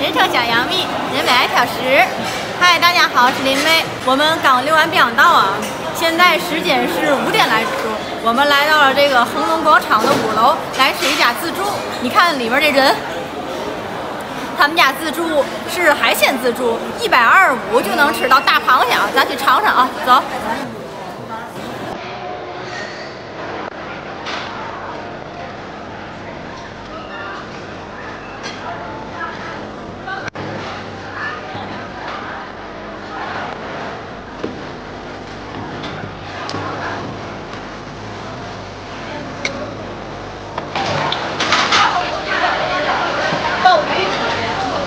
人称小杨幂，人美爱挑食。嗨，大家好，我是林妹。我们刚溜完滨江道啊，现在时间是五点来钟。我们来到了这个恒隆广场的五楼，来吃一家自助。你看里面这人，他们家自助是海鲜自助，一百二十五就能吃到大螃蟹啊！咱去尝尝啊，走。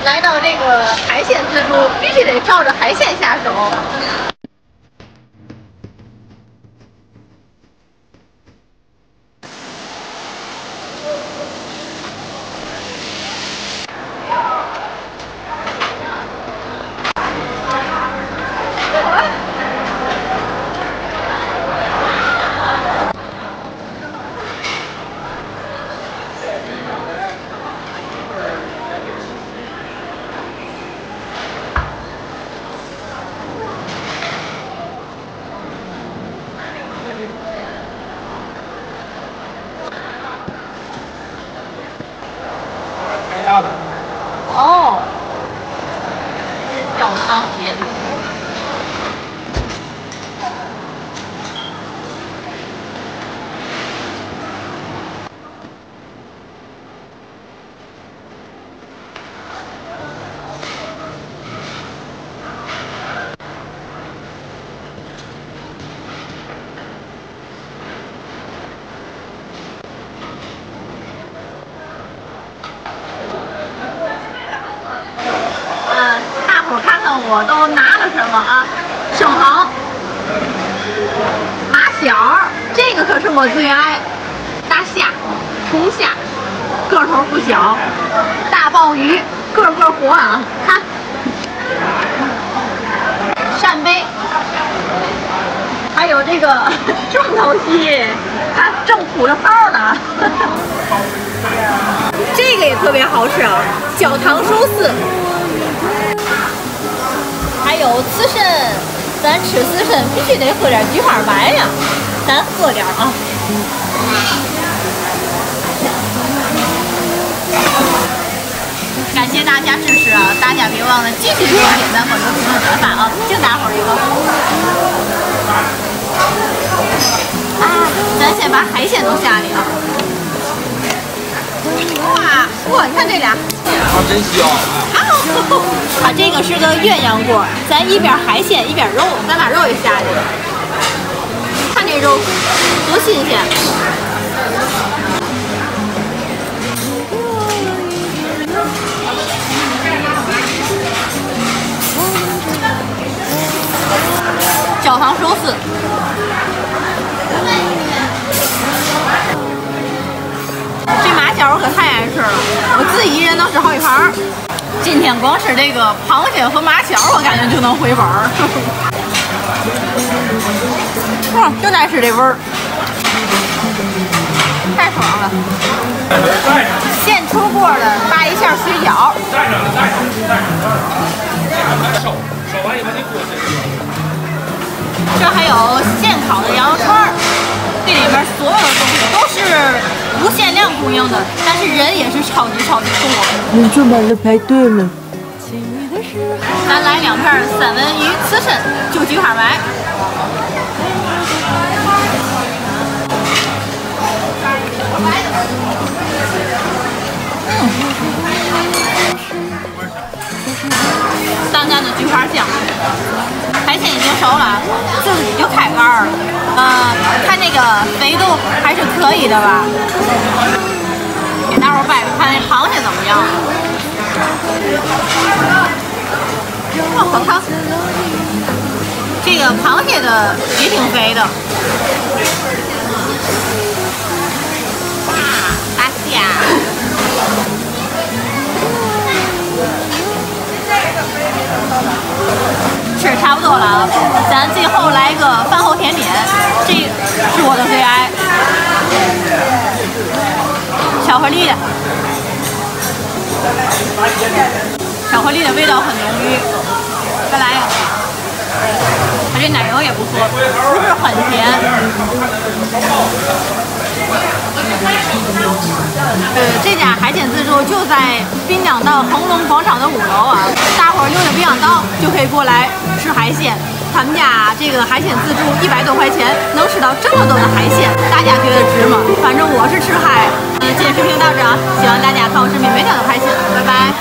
来到这个海鲜自助，必须得照着海鲜下手。哦，教堂铁路。呃，大伙儿我都拿了什么啊？生蚝、马小，这个可是我最爱。大虾、红虾，个头不小。大鲍鱼，个个活啊！看，扇贝，还有这个 重头戏，看正吐着泡呢。这个也特别好吃啊，焦糖寿司。还有刺身，咱吃刺身必须得喝点菊花白呀，咱喝点啊。感谢大家支持啊！大家别忘了继续给我点赞、关注、评论、转发啊！敬大伙儿一个。啊，咱先把海鲜都下里啊。哇哇，你看这俩。啊真香！啊，它这个是个鸳鸯锅，咱一边海鲜一边肉，咱把肉也下去。看这肉多新鲜！焦糖寿司。这马小我可太今天光吃这个螃蟹和马小，我感觉就能回本儿。哇，就爱吃这味儿，太爽了！现出锅的八一下水饺，这还有现烤的羊肉串儿，这里边所有的东西都是无限量供应的，但是人也是超级超级多。人坐满了，排队了。咱来两片三文鱼刺身，就菊花白。淡淡的菊花香，海鲜已经熟了，自己就开盖儿了。呃，看这个肥度还是可以的吧？给大伙儿掰掰看那螃蟹怎么样？哇，好烫！这个螃蟹的也挺肥的。巧克力的。巧克力的味道很浓郁，再来一个。它这奶油也不错，不是很甜。呃，这家海鲜自助就在滨江道恒隆广场的五楼啊，大伙儿溜达滨江道就可以过来吃海鲜。咱们家这个海鲜自助一百多块钱能吃到这么多的海鲜，大家觉得值吗？反正我是吃嗨。嗯，今天视频到这，希望大家看我视频每天都开心，拜拜。